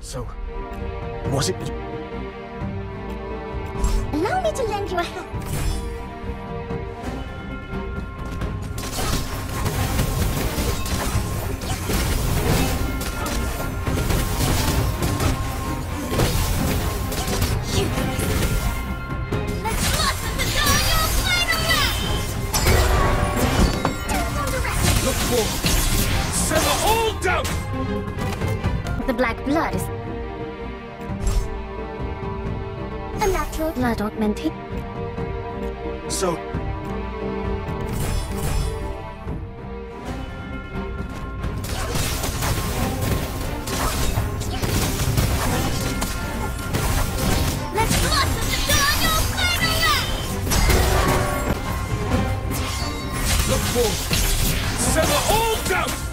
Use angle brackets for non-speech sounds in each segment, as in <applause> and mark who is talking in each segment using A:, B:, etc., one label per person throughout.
A: So, was it
B: Allow me to lend you a hand. Let's blossom the dawn your final Don't underestimate.
A: Look forward! Sever all doubt!
B: The black blood is a natural blood augmenting.
A: So,
B: Let's blossom the dawn your final
A: look forward! Sever all doubt!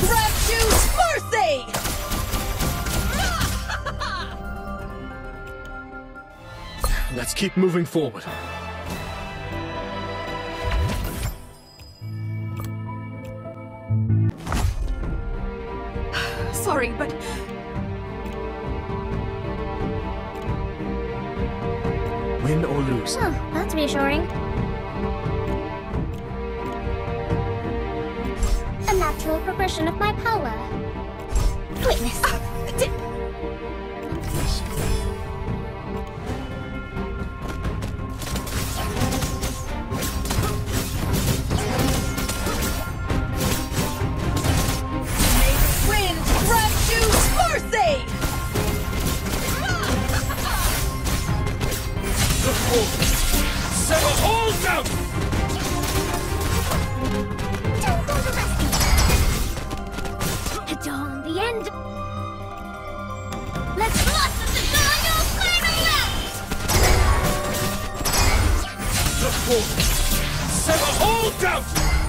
C: Grab choose mercy!
A: Let's keep moving forward. <sighs>
C: Sorry, but
A: Win or lose.
B: Oh, that's reassuring. Natural progression of my power. Witness.
C: di- May <laughs>
B: end. Let's blossom the your final
A: Look forward! Sever all doubt!